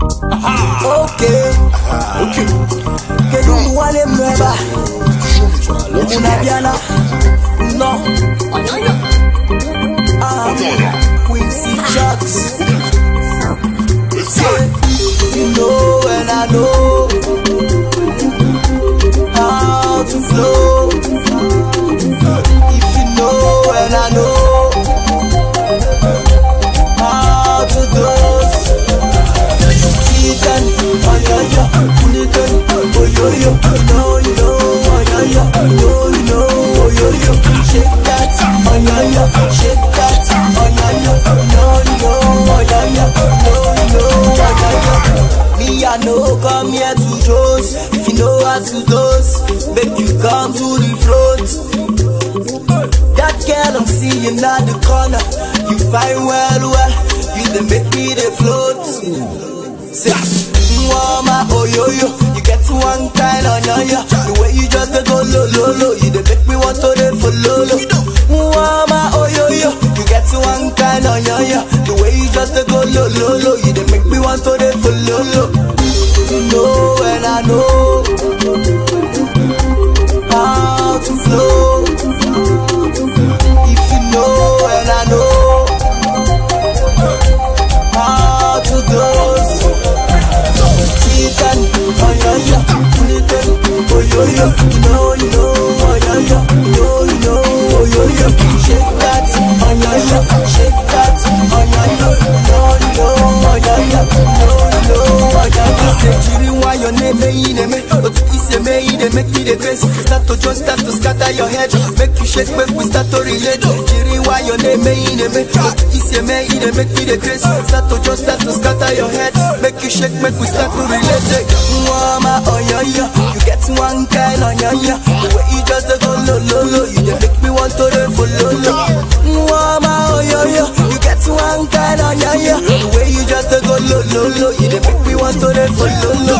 Okay. Okay. Kedu wale mweba? No. Ah, Quinzy. I know come here to dose, if you know how to dose, make you come to the front. That girl I'm seeing at the corner, you find well well, you the make me the float. Say, Mama, oh yo yo, you get one kind on oh, yo yo. The way you just go low low low, you dey make me want to dey follow low. Mama, go low you dey make me want to dey follow low. You know and I know how to flow. If you know and I know how to dose. Chicken, oh yeah yeah, chicken, oh yo yo, you know you know, oh yeah yeah, you know you know, oh yo yo, shake that, oh yeah yeah, they make me the grace. Start to just start to scatter your head, make you shake, make we start to relate. Chiri why your name may in me, but you say may they make me the grace. Start to just start to scatter your head, make you shake, make we start to relate. Mama, oh yeah yeah, you get one kind on yeah. The way you just dey go low low low, you dey make me want to dey follow low. Mama, oh yeah yeah, you get one kind on yeah. The way you just dey go low low low, you dey make me want to dey follow low. You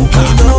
oh